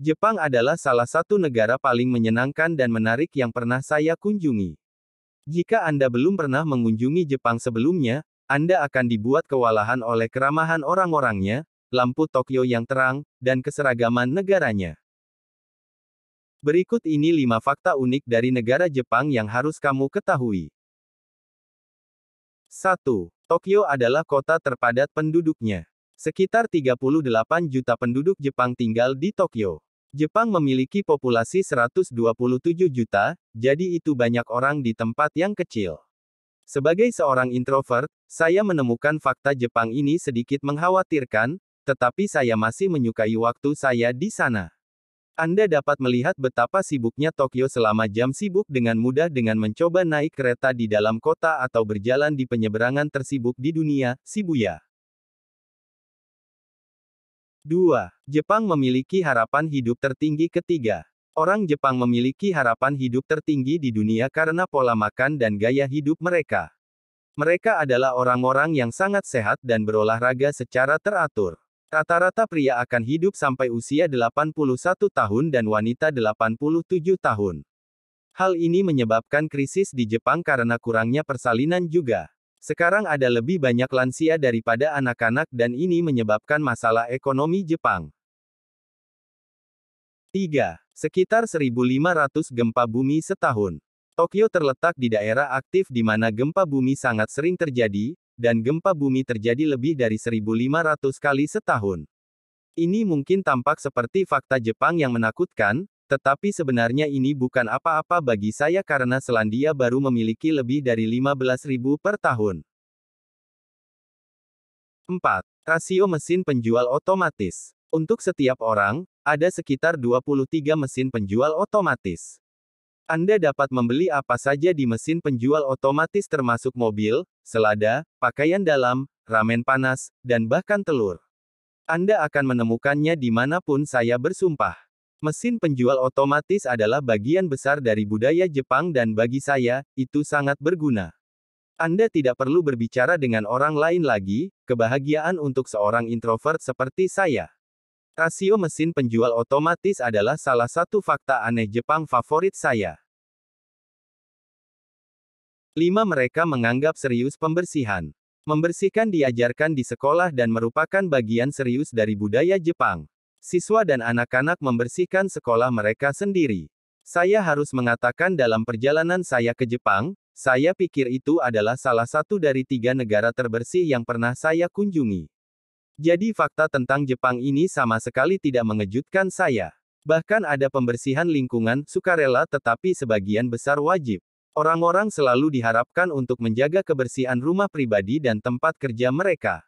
Jepang adalah salah satu negara paling menyenangkan dan menarik yang pernah saya kunjungi. Jika Anda belum pernah mengunjungi Jepang sebelumnya, Anda akan dibuat kewalahan oleh keramahan orang-orangnya, lampu Tokyo yang terang, dan keseragaman negaranya. Berikut ini 5 fakta unik dari negara Jepang yang harus kamu ketahui. 1. Tokyo adalah kota terpadat penduduknya. Sekitar 38 juta penduduk Jepang tinggal di Tokyo. Jepang memiliki populasi 127 juta, jadi itu banyak orang di tempat yang kecil. Sebagai seorang introvert, saya menemukan fakta Jepang ini sedikit mengkhawatirkan, tetapi saya masih menyukai waktu saya di sana. Anda dapat melihat betapa sibuknya Tokyo selama jam sibuk dengan mudah dengan mencoba naik kereta di dalam kota atau berjalan di penyeberangan tersibuk di dunia, Shibuya. 2. Jepang memiliki harapan hidup tertinggi ketiga. Orang Jepang memiliki harapan hidup tertinggi di dunia karena pola makan dan gaya hidup mereka. Mereka adalah orang-orang yang sangat sehat dan berolahraga secara teratur. Rata-rata pria akan hidup sampai usia 81 tahun dan wanita 87 tahun. Hal ini menyebabkan krisis di Jepang karena kurangnya persalinan juga. Sekarang ada lebih banyak lansia daripada anak-anak dan ini menyebabkan masalah ekonomi Jepang. 3. Sekitar 1500 gempa bumi setahun. Tokyo terletak di daerah aktif di mana gempa bumi sangat sering terjadi, dan gempa bumi terjadi lebih dari 1.500 kali setahun. Ini mungkin tampak seperti fakta Jepang yang menakutkan, tetapi sebenarnya ini bukan apa-apa bagi saya karena Selandia baru memiliki lebih dari 15.000 per tahun. 4. Rasio mesin penjual otomatis. Untuk setiap orang, ada sekitar 23 mesin penjual otomatis. Anda dapat membeli apa saja di mesin penjual otomatis termasuk mobil, selada, pakaian dalam, ramen panas, dan bahkan telur. Anda akan menemukannya di mana pun saya bersumpah. Mesin penjual otomatis adalah bagian besar dari budaya Jepang dan bagi saya, itu sangat berguna. Anda tidak perlu berbicara dengan orang lain lagi, kebahagiaan untuk seorang introvert seperti saya. Rasio mesin penjual otomatis adalah salah satu fakta aneh Jepang favorit saya. 5. Mereka menganggap serius pembersihan. Membersihkan diajarkan di sekolah dan merupakan bagian serius dari budaya Jepang. Siswa dan anak-anak membersihkan sekolah mereka sendiri. Saya harus mengatakan dalam perjalanan saya ke Jepang, saya pikir itu adalah salah satu dari tiga negara terbersih yang pernah saya kunjungi. Jadi fakta tentang Jepang ini sama sekali tidak mengejutkan saya. Bahkan ada pembersihan lingkungan, sukarela tetapi sebagian besar wajib. Orang-orang selalu diharapkan untuk menjaga kebersihan rumah pribadi dan tempat kerja mereka.